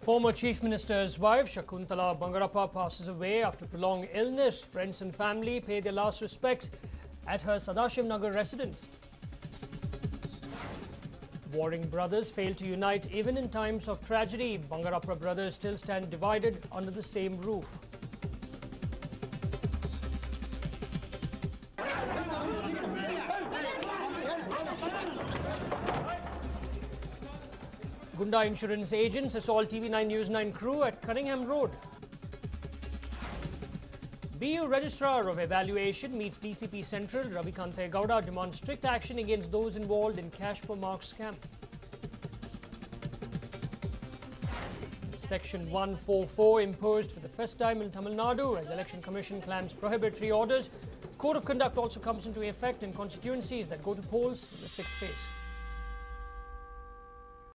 Former Chief Minister's wife, Shakuntala Bangarappa, passes away after prolonged illness. Friends and family pay their last respects at her Sadashiv Nagar residence. Warring brothers fail to unite even in times of tragedy. Bangarappa brothers still stand divided under the same roof. Gunda insurance agents assault TV9 News 9 crew at Cunningham Road. BU Registrar of Evaluation meets DCP Central. Ravikanthe Gowda demands strict action against those involved in cash for marks scam. Section 144 imposed for the first time in Tamil Nadu as Election Commission claims prohibitory orders. Code of conduct also comes into effect in constituencies that go to polls in the sixth phase.